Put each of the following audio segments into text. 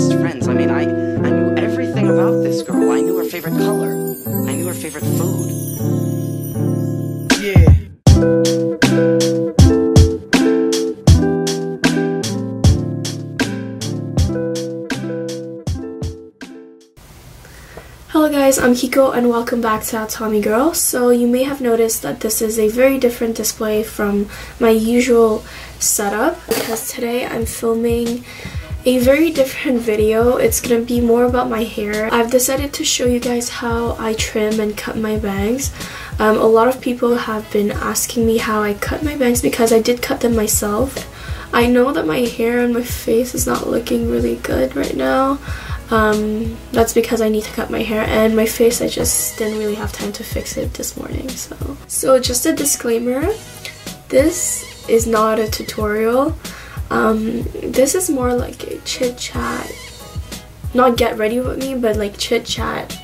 best friends. I mean, I, I knew everything about this girl. I knew her favorite color. I knew her favorite food. Yeah. Hello guys, I'm Kiko and welcome back to Tommy Girl. So you may have noticed that this is a very different display from my usual setup because today I'm filming a very different video. It's gonna be more about my hair. I've decided to show you guys how I trim and cut my bangs. Um, a lot of people have been asking me how I cut my bangs because I did cut them myself. I know that my hair and my face is not looking really good right now. Um, that's because I need to cut my hair and my face I just didn't really have time to fix it this morning so so just a disclaimer this is not a tutorial um, this is more like a chit chat. Not get ready with me but like chit chat.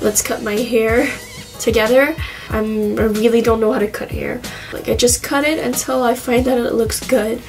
Let's cut my hair together. I'm, I really don't know how to cut hair. Like I just cut it until I find that it looks good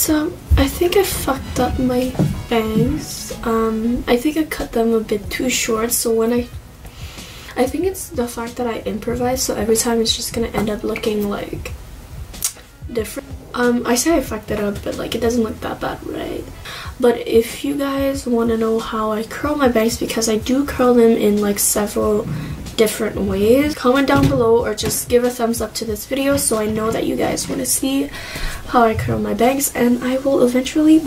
So I think I fucked up my bangs. Um, I think I cut them a bit too short. So when I, I think it's the fact that I improvise. So every time it's just gonna end up looking like different. Um, I say I fucked it up, but like it doesn't look that bad, right? But if you guys want to know how I curl my bangs, because I do curl them in like several different ways, comment down below or just give a thumbs up to this video so I know that you guys want to see how I curl my bangs, and I will eventually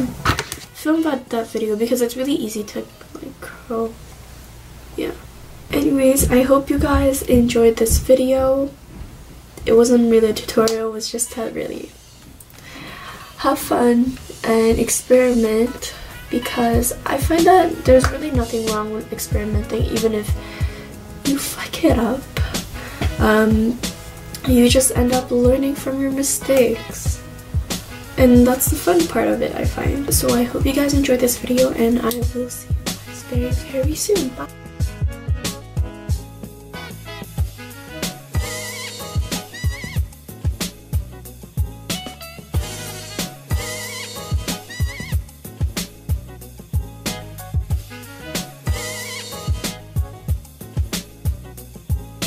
film that that video because it's really easy to like curl. Yeah. Anyways, I hope you guys enjoyed this video it wasn't really a tutorial, it was just to really have fun and experiment because I find that there's really nothing wrong with experimenting even if it up. Um, you just end up learning from your mistakes. And that's the fun part of it, I find. So I hope you guys enjoyed this video and I will see you guys very, very soon. Bye.